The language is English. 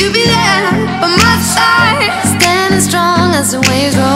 you be there by my side, standing strong as the waves roll.